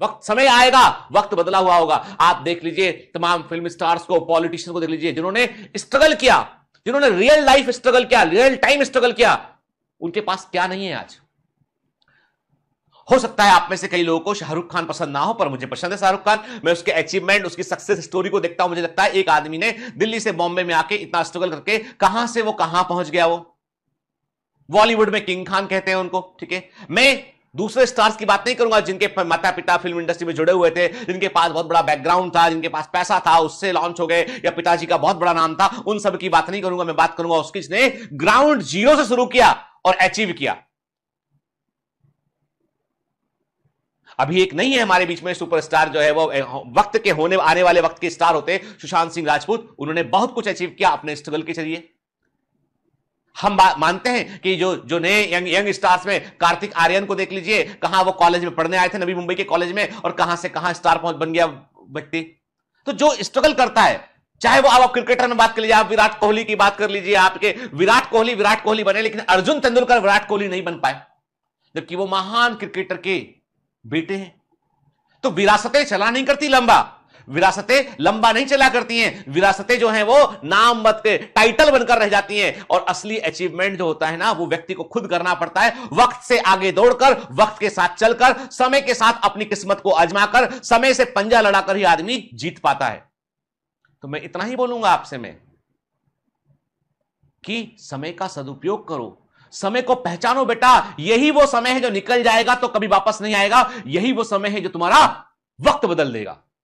वक्त, समय आएगा, वक्त बदला हुआ होगा। आप देख लीजिए तमाम फ़िल्म स्टार्स को पॉलिटिशियन को देख लीजिए, जिन्होंने स्ट्रगल किया, जिन्होंने रियल लाइफ स्ट्रगल किया रियल टाइम स्ट्रगल किया, उनके पास क्या नहीं है आज? हो सकता है आप में से कई लोगों को शाहरुख खान पसंद ना हो, पर मुझे पसंद है शाहरुख खान। मैं उसके अचीवमेंट उसकी सक्सेस स्टोरी को देखता हूँ, मुझे लगता है एक आदमी ने दिल्ली से बॉम्बे में आके इतना स्ट्रगल करके कहाँ से वो कहाँ पहुँच गया वो? बॉलीवुड में किंग खान कहते हैं उनको, ठीक है? मैं दूसरे स्टार्स की बात नहीं करूँगा, जिनके माता पिता फ़िल्म इंडस्ट्री में जुड़े हुए थे, जिनके पास बहुत बड़ा बैकग्राउंड था, जिनके पास पैसा था, उससे लॉन्च हो गए, या पिताजी का बहुत बड़ा नाम था, उन सब की बात नहीं करूँगा, मैं बात करूँगा उसकी जिसने ग्राउंड ज़ीरो से शुरू किया और अचीव किया। अभी एक नहीं है हमारे बीच में सुपरस्टार जो है, वो वक्त के होने, आने वाले वक्त के स्टार होते सुशांत सिंह राजपूत। उन्होंने बहुत कुछ अचीव किया अपने स्ट्रगल के ज़रिए। हम मानते हैं कि जो जो नए यंग यंग स्टार्स में कार्तिक आर्यन को देख लीजिए, कहाँ वो कॉलेज में पढ़ने आए थे, नवी मुंबई के कॉलेज में, और कहाँ से कहाँ स्टार पहुँच बन गया व्यक्ति। तो जो स्ट्रगल करता है, चाहे वो आप क्रिकेटर में बात कर लीजिए, आप विराट कोहली की बात कर लीजिए, आपके विराट कोहली विराट कोहली बने, लेकिन अर्जुन तेंदुलकर विराट कोहली नहीं बन पाए। जबकि वो महान क्रिकेटर के बेटे हैं। तो विरासतें चला नहीं करती लंबा। विरासतें लंबा नहीं चला करती हैं। विरासतें जो हैं वो नाम मत के टाइटल बनकर रह जाती हैं। और असली अचीवमेंट जो होता है ना, वो व्यक्ति को खुद करना पड़ता है। वक्त से आगे दौड़कर, वक्त के साथ चलकर, समय के साथ अपनी किस्मत को आजमाकर, समय से पंजा लड़ाकर ही आदमी जीत पाता है। तो मैं इतना ही बोलूँगा आपसे मैं कि समय का सदुपयोग करो। समय को पहचानो बेटा। यही वो समय है जो निकल जाएगा तो कभी वापस नहीं आएगा। यही वो समय है जो तुम्हारा वक्त बदल देगा।